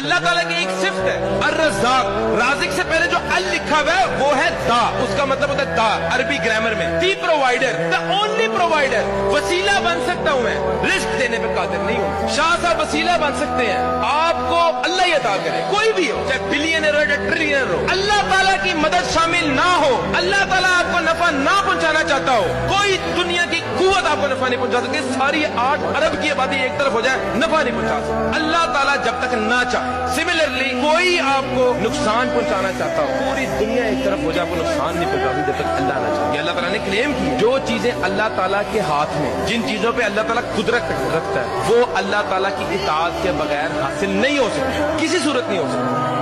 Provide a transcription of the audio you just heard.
अल्लाह ताला की एक सिफ्त है। अर रजाक से पहले जो अल लिखा हुआ है, वो है दा। उसका मतलब होता है दा, अरबी ग्रामर में। The provider the only provider वसीला बन सकता हूँ मैं। रिस्क देने पे कादिर नहीं हूँ। शाह साहब वसीला बन सकते हैं। आपको अल्लाह ही अदा करे। कोई भी हो, चाहे बिलियनर हो, चाहे ट्रिलियनर हो। अल्लाह ताला की मदद शामिल ना हो। अल्लाह ताला आपको नफा ना पहुंचाना चाहता हो। कोई दुनिया की नफा नहीं पहुँचा सकती। सारी आठ अरब की आबादी एक तरफ़ हो जाए, नफा नहीं पहुँचा सकती। अल्लाह ताला जब तक ना चाहे। सिमिलरली कोई आपको नुकसान पहुंचाना चाहता हो, पूरी दुनिया एक तरफ़ हो जाए, आपको नुकसान नहीं पहुँचा सकती जब तक अल्लाह ना चाहे। अल्लाह ताला ने क्लेम की जो चीज़ें अल्लाह ताला के हाथ में, जिन चीज़ों पर अल्लाह ताला कुदरत रखता है, वो अल्लाह ताला की इताद के बगैर हासिल नहीं हो सकती। किसी सूरत नहीं हो सकती।